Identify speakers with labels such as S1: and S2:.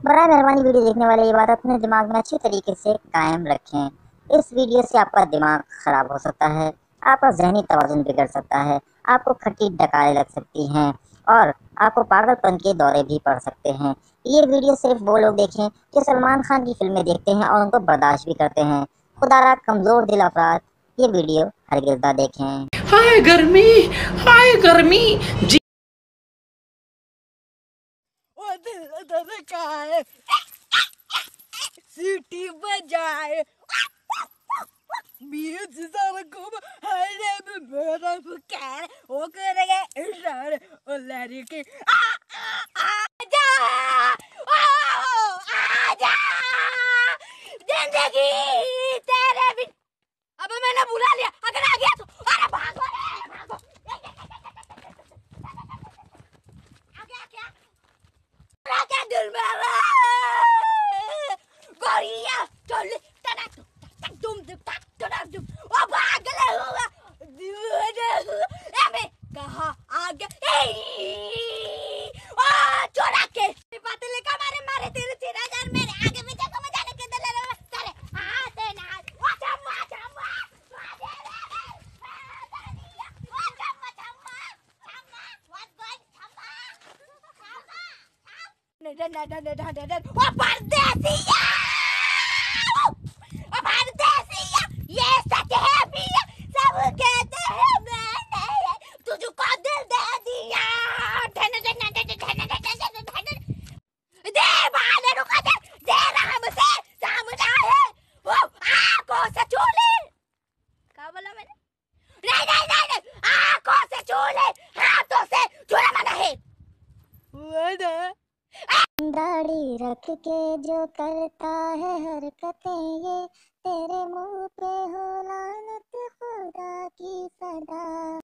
S1: बड़ा मेहरबानी वीडियो देखने वाले, ये बात अपने दिमाग में अच्छी तरीके से कायम रखें। इस वीडियो से आपका दिमाग खराब हो सकता है, आपका जहनी तोज़ुन बिगड़ सकता है, आपको खट्टी डकारें लग सकती हैं, और आपको पागलपन के दौरे भी पड़ सकते हैं। ये वीडियो सिर्फ़ वो लोग देखें जो सलमान खान की फ़िल्में देखते हैं और उनको बर्दाश्त भी करते हैं। खुदारा कमज़ोर दिल अफराद, ये वीडियो हरगिज़ ना देखें।
S2: हाय गर्मी हाय गर्मी जी
S3: धड़काए सीटी बजाए। बीच सड़कों में हरे मेरा ओ लड़की आ आजा ज़िंदगी तेरे बिन अबे मैंने बुला लिया। अगर आ गया Gülmeme! Bariyet ओ परदेसिया ओ परदेसिया ये सच है भैया सब कहते हैं मैंने तुझको दिल दे दिया धन धन धन धन धन धन दे बहाने रुका दे दे राम से सामना है। वो आँखों से छू क्या बोला मैंने नहीं नहीं नहीं नहीं आँखों से छू हाथों से छूना मना है
S1: दाढ़ी रख के जो करता है हरकतें ये तेरे मुँह पे